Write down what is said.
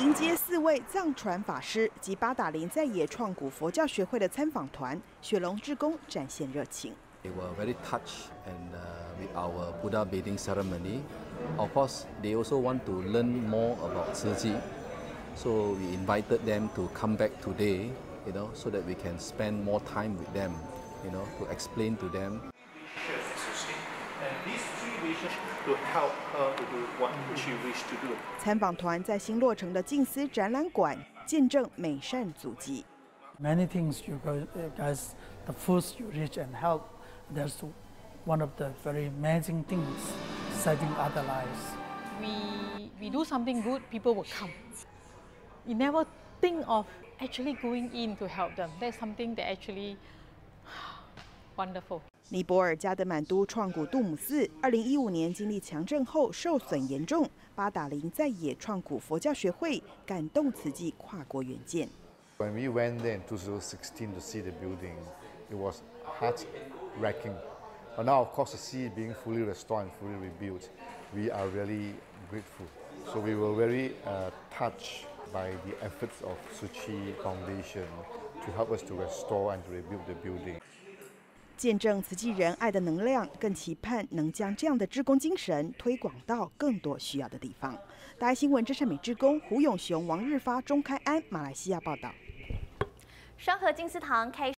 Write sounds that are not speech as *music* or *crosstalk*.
迎接四位藏传法师及八达林在野创古佛教学会的参访团，雪龙志工展现热情。They were very touched and uh, with our Buddha bathing ceremony. Of course, they also want to learn more about Tzu So we invited them to come back today, you know, so that we can spend more time with them, you know, to explain to them. 参访团在新落成的静思展览馆见证美善足迹。 Many things you guys, the first you reach and help that's one of the very amazing things, saving other lives. We, we do something good, people will come. You never think of actually going in to help them. That's something that actually *sighs* wonderful. 尼泊尔加德满都创古杜姆寺，二零一五年经历强震后受损严重。八达林在野创古佛教学会感动慈济跨国援建。When we went there in 2016 to see the building, it was heart-wrecking. But now, of course, to see it being fully restored and fully rebuilt, we are really grateful. So we were very uh, touched by the efforts of Suchi Foundation to help us to restore and to rebuild the building. 见证慈济人爱的能量，更期盼能将这样的志工精神推广到更多需要的地方。大爱新闻，这善美志工胡永雄、王日发、钟开安，马来西亚报道。双河金丝堂开。